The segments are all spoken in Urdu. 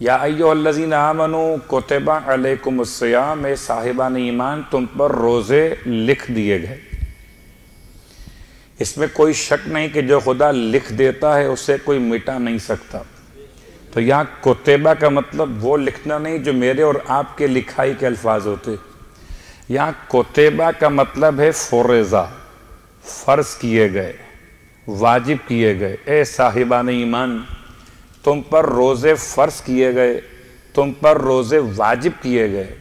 یا ایو الذین آمنو کتبہ علیکم السیام اے صاحبان ایمان، تم پر روزے لکھ دیے گئے۔ اس میں کوئی شک نہیں کہ جو خدا لکھ دیتا ہے، اسے کوئی مٹا نہیں سکتا۔ تو یہاں کتبہ کا مطلب وہ لکھنا نہیں جو میرے اور آپ کے لکھائی کے الفاظ ہوتے۔ یہاں کتبہ کا مطلب ہے فوریزہ فرض کیے گئے، واجب کیے گئے۔ اے صاحبان ایمان، تم پر روزے فرض کیے گئے، تم پر روزے واجب کیے گئے۔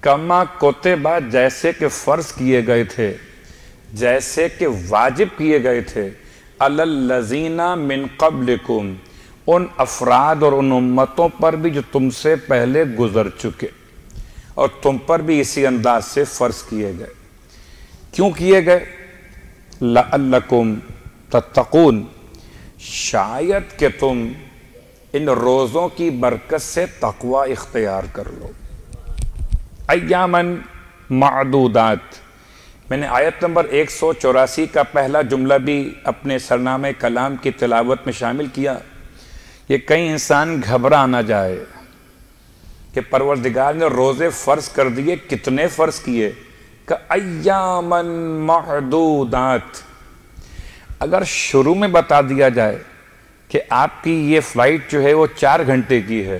کما کوتبہ جیسے کہ فرض کیے گئے تھے، جیسے کہ واجب کیے گئے تھے۔ اللزینہ من قبلکم ان افراد اور ان امتوں پر بھی جو تم سے پہلے گزر چکے۔ اور تم پر بھی اسی انداز سے فرض کیے گئے۔ کیوں کیے گئے؟ لَأَلَّكُمْ تَتَّقُونَ۔ شاید کہ تم ان روزوں کی برکت سے تقوی اختیار کر لو۔ ایامن معدودات۔ میں نے آیت نمبر ایک سو چوراسی کا پہلا جملہ بھی اپنے سرنامہ کلام کی تلاوت میں شامل کیا۔ یہ کئی انسان گھبرا نہ جائے۔ کہ پروردگار نے روزے فرض کر دیے، کتنے فرض کیے؟ کہ ایامن معدودات اگر شروع میں بتا دیا جائے کہ آپ کی یہ فلائٹ جو ہے وہ چار گھنٹے کی ہے،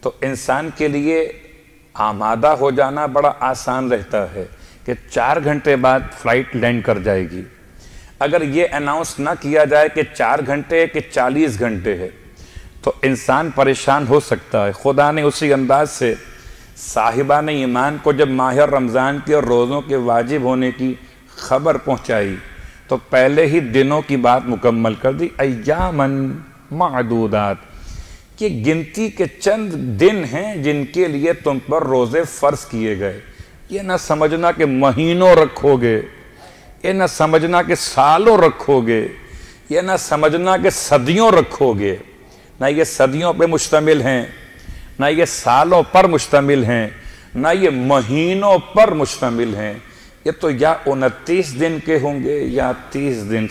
تو انسان کے لیے آمادہ ہو جانا بڑا آسان رہتا ہے کہ چار گھنٹے بعد فلائٹ لینڈ کر جائے گی۔ اگر یہ اناؤنس نہ کیا جائے کہ چار گھنٹے، کہ چالیس گھنٹے ہے تو انسان پریشان ہو سکتا ہے۔ خدا نے اسی انداز سے صاحبان ایمان کو جب ماہ رمضان کی اور روزوں کے واجب ہونے کی خبر پہنچائی، تو پہلے ہی دنوں کی بات مکمل کر دی۔ ایامن معدودات۔ کہ گنتی کے چند دن ہیں جن کے لیے تم پر روزے فرض کیے گئے۔ یہ نہ سمجھنا کہ مہینوں رکھو گے۔ یہ نہ سمجھنا کہ سالوں رکھو گے۔ یہ نہ سمجھنا کہ صدیوں رکھو گے۔ نہ یہ صدیوں پہ مشتمل ہیں، نہ یہ سالوں پر مشتمل ہیں، نہ یہ مہینوں پر مشتمل ہیں۔ یہ تو یا انتیس دن کے ہوں گے یا تیس دن